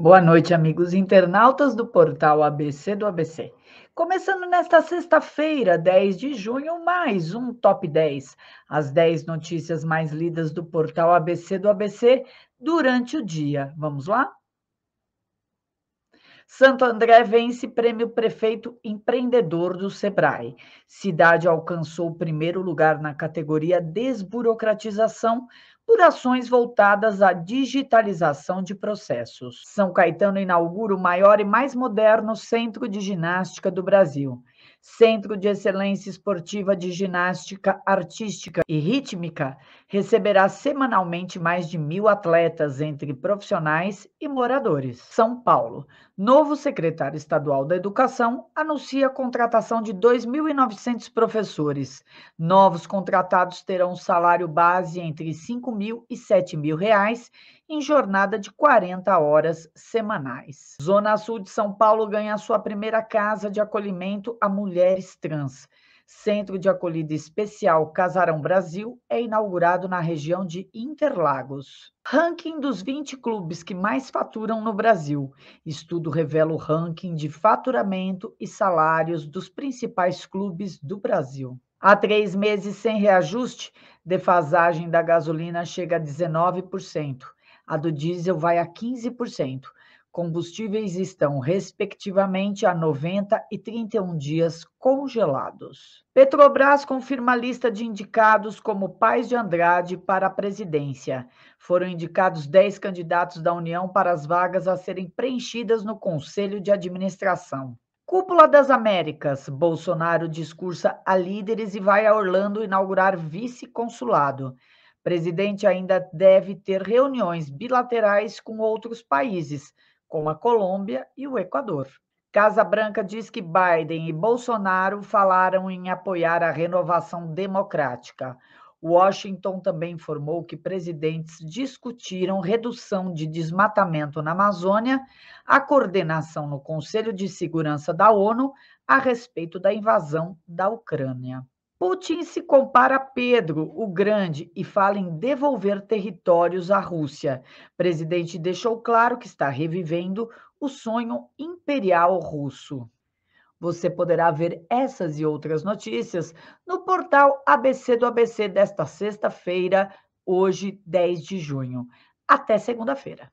Boa noite, amigos internautas do portal ABC do ABC. Começando nesta sexta-feira, 10 de junho, mais um Top 10. As 10 notícias mais lidas do portal ABC do ABC durante o dia. Vamos lá? Santo André vence prêmio prefeito empreendedor do Sebrae. Cidade alcançou o primeiro lugar na categoria desburocratização por ações voltadas à digitalização de processos. São Caetano inaugura o maior e mais moderno centro de ginástica do Brasil. Centro de Excelência Esportiva de Ginástica Artística e Rítmica receberá semanalmente mais de mil atletas, entre profissionais e moradores. São Paulo. Novo secretário estadual da Educação anuncia a contratação de 2.900 professores. Novos contratados terão salário base entre 5 mil e 7 mil reais em jornada de 40 horas semanais. Zona Sul de São Paulo ganha sua primeira casa de acolhimento a mulheres trans. Centro de Acolhida Especial Casarão Brasil é inaugurado na região de Interlagos. Ranking dos 20 clubes que mais faturam no Brasil. Estudo revela o ranking de faturamento e salários dos principais clubes do Brasil. Há três meses sem reajuste, defasagem da gasolina chega a 19% a do diesel vai a 15%. Combustíveis estão, respectivamente, a 90 e 31 dias congelados. Petrobras confirma a lista de indicados como pais de Andrade para a presidência. Foram indicados 10 candidatos da União para as vagas a serem preenchidas no Conselho de Administração. Cúpula das Américas. Bolsonaro discursa a líderes e vai a Orlando inaugurar vice-consulado presidente ainda deve ter reuniões bilaterais com outros países, como a Colômbia e o Equador. Casa Branca diz que Biden e Bolsonaro falaram em apoiar a renovação democrática. Washington também informou que presidentes discutiram redução de desmatamento na Amazônia, a coordenação no Conselho de Segurança da ONU a respeito da invasão da Ucrânia. Putin se compara a Pedro o Grande e fala em devolver territórios à Rússia. O presidente deixou claro que está revivendo o sonho imperial russo. Você poderá ver essas e outras notícias no portal ABC do ABC desta sexta-feira, hoje, 10 de junho. Até segunda-feira.